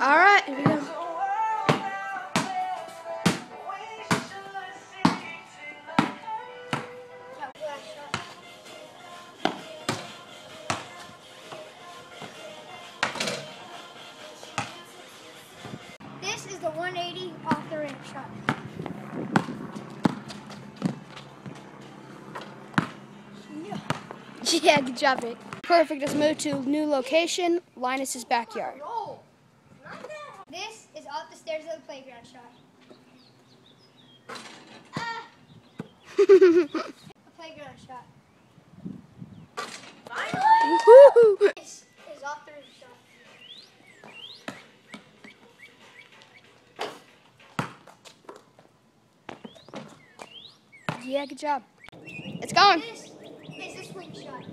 All right, here we go. This is the 180 off the rim shot. Yeah, good job, Vic. Perfect. Let's move to new location, Linus's backyard. This is off the stairs of the playground shot. Ah. a playground shot. Woo-hoo. This is off the roof shot. Yeah, good job. It's going. This is a swing shot.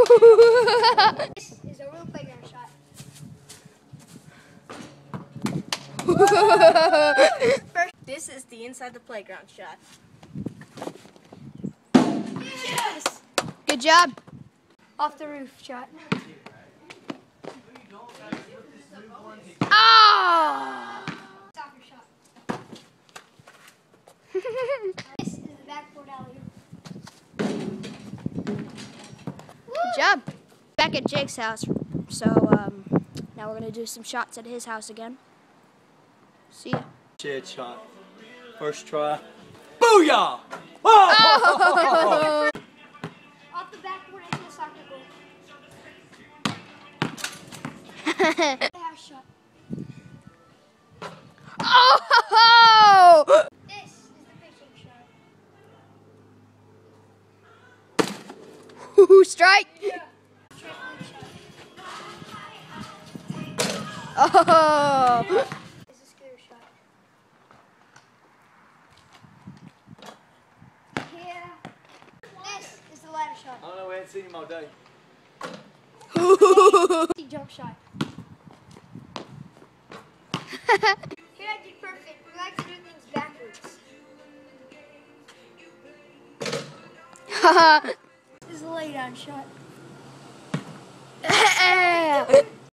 This is a real playground shot. This is the inside the playground shot. Yes! good job. Off the roof shot. Oh! Soccer shot. This is the backboard alley. Good job. Back at Jake's house. So um, now we're gonna do some shots at his house again. See ya. Shed shot. First try. Booyah! Oh! Off the backboard into the soccer goal. The shot. Oh! This is the fishing shot. Ooh, Strike! Trampoline shot. Oh! This is a scooter shot. Yeah. This is the ladder shot. I don't know, we haven't seen him all day. The jump shot. Here I did perfect. We like to do things backwards. This is a lay down shot.